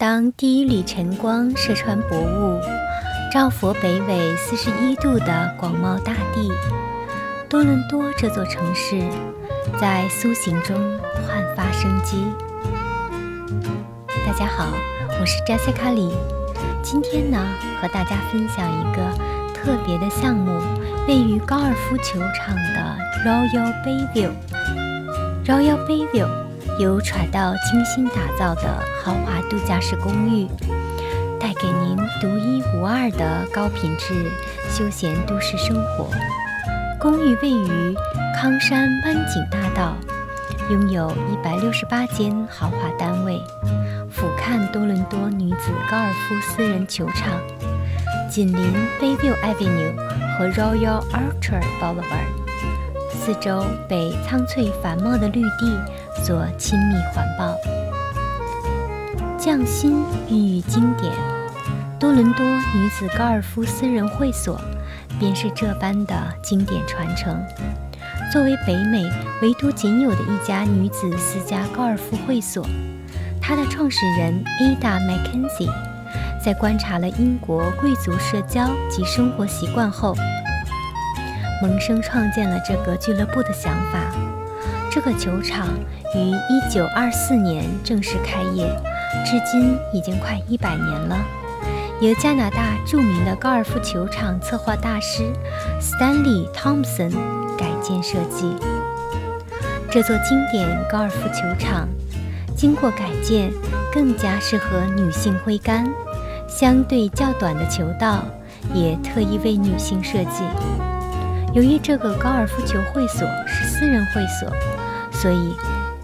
当第一缕晨光射穿薄雾，照拂北纬四十一度的广袤大地，多伦多这座城市在苏醒中焕发生机。大家好，我是 Jessica 李。今天呢，和大家分享一个特别的项目——位于高尔夫球场的 Royal Bayview。Royal Bayview。由传道精心打造的豪华度假式公寓，带给您独一无二的高品质休闲都市生活。公寓位于康山湾景大道，拥有一百六十八间豪华单位，俯瞰多伦多女子高尔夫私人球场，紧邻 Bayview Avenue 和 Royal Orchard Boulevard，四周被苍翠繁茂的绿地。所亲密环抱，匠心孕育经典。多伦多女子高尔夫私人会所便是这般的经典传承。作为北美唯独仅有的一家女子私家高尔夫会所，它的创始人 Ada Mackenzie 在观察了英国贵族社交及生活习惯后，萌生创建了这个俱乐部的想法。这个球场于1924年正式开业，至今已经快一百年了。由加拿大著名的高尔夫球场策划大师 Stanley Thompson 改建设计。这座经典高尔夫球场经过改建，更加适合女性挥杆。相对较短的球道也特意为女性设计。由于这个高尔夫球会所是私人会所。所以，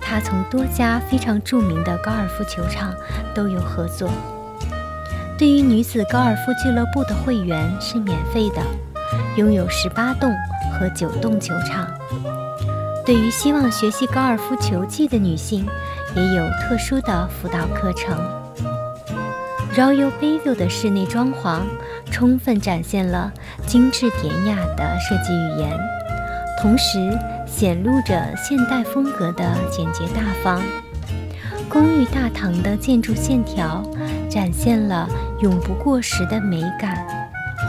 他从多家非常著名的高尔夫球场都有合作。对于女子高尔夫俱乐部的会员是免费的，拥有十八栋和九栋球场。对于希望学习高尔夫球技的女性，也有特殊的辅导课程。Royal Bayview 的室内装潢充分展现了精致典雅的设计语言，同时。显露着现代风格的简洁大方，公寓大堂的建筑线条展现了永不过时的美感，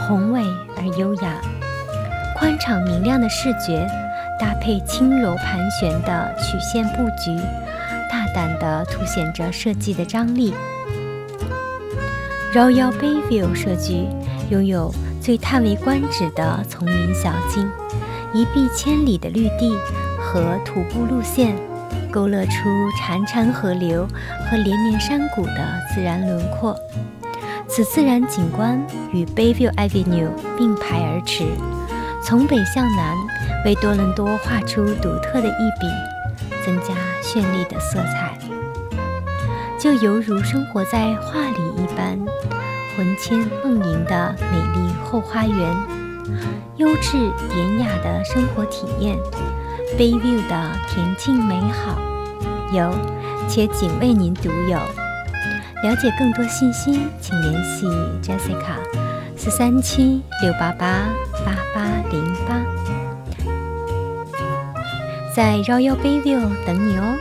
宏伟而优雅。宽敞明亮的视觉搭配轻柔盘旋的曲线布局，大胆地凸显着设计的张力。Royal Bayview 社区拥有最叹为观止的丛林小径。一碧千里的绿地和徒步路线，勾勒出潺潺河流和连绵山谷的自然轮廓。此自然景观与 Bayview Avenue 并排而驰，从北向南，为多伦多画出独特的一笔，增加绚丽的色彩，就犹如生活在画里一般，魂牵梦萦的美丽后花园。优质典雅的生活体验，Bayview 的恬静美好，有且仅为您独有。了解更多信息，请联系 Jessica，四三七六八八八八零八，在 Royal Bayview 等你哦。